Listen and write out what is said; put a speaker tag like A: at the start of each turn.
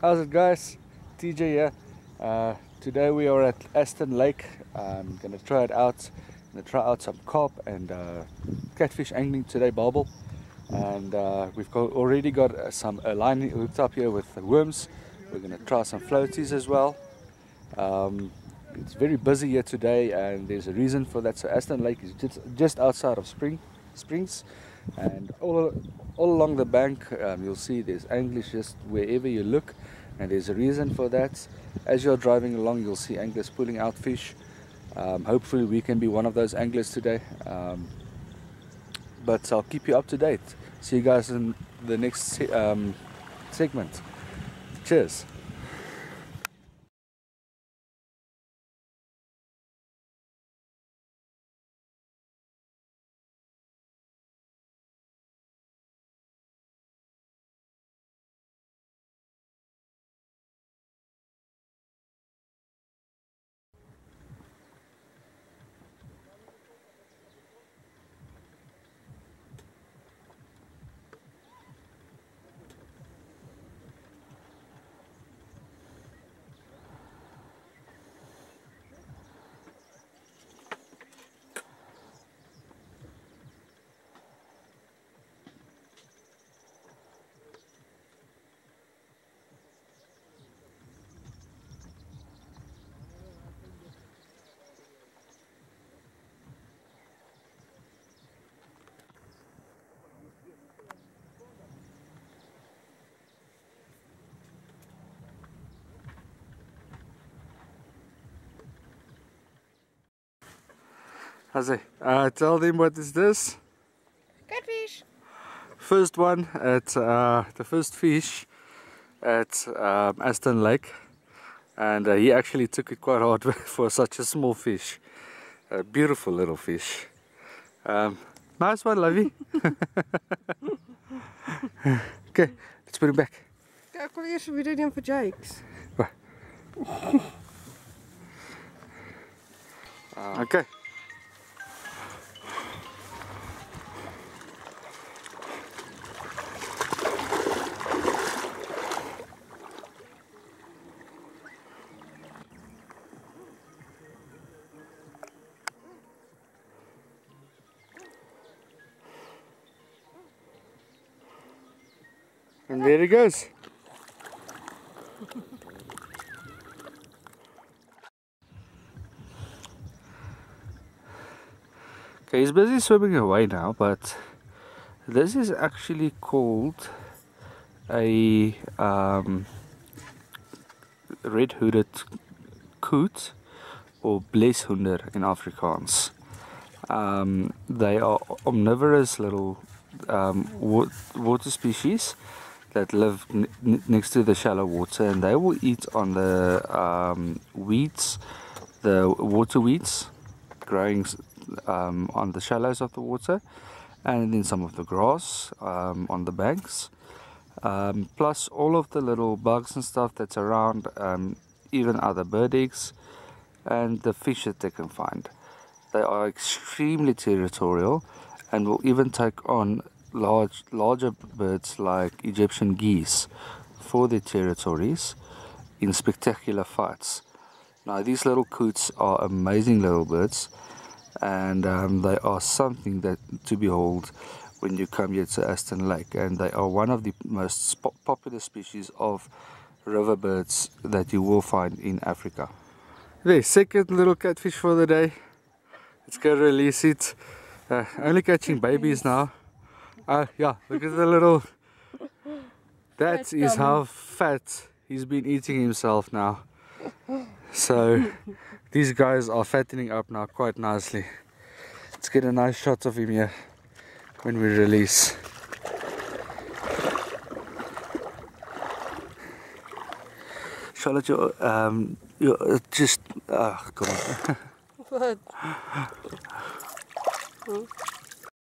A: How's it guys? TJ here. Uh, today we are at Aston Lake. I'm gonna try it out. Gonna try out some carp and uh, catfish angling today, barbel. And uh, we've got, already got uh, some line hooked up here with the worms. We're gonna try some floaties as well. Um, it's very busy here today, and there's a reason for that. So Aston Lake is just just outside of Spring Springs, and all all along the bank um, you'll see there's anglers just wherever you look and there's a reason for that. As you're driving along you'll see anglers pulling out fish. Um, hopefully we can be one of those anglers today. Um, but I'll keep you up to date. See you guys in the next um, segment. Cheers How's Uh, tell them what is this?
B: Catfish.
A: First one at uh, the first fish at um, Aston Lake, and uh, he actually took it quite hard for such a small fish. A beautiful little fish. Um, nice one, Lovey. okay, let's put him back.
B: Kijk, wil eerst weer doen voor Jakes.
A: okay. And there he goes. okay, he's busy swimming away now, but this is actually called a um, red-hooded coot or bleshoender in Afrikaans. Um, they are omnivorous little um, water species that live next to the shallow water and they will eat on the um, weeds, the water weeds growing um, on the shallows of the water and then some of the grass um, on the banks. Um, plus all of the little bugs and stuff that's around, um, even other bird eggs and the fish that they can find. They are extremely territorial and will even take on large, larger birds like Egyptian geese for their territories in spectacular fights. Now these little coots are amazing little birds and um, they are something that to behold when you come here to Aston Lake and they are one of the most popular species of river birds that you will find in Africa. The second little catfish for the day. Let's go release it. Uh, only catching babies now. Uh, yeah, look at the little... That is how fat he's been eating himself now. So, these guys are fattening up now quite nicely. Let's get a nice shot of him here when we release. Charlotte, you're, um, you're just, ah, oh, come on. what?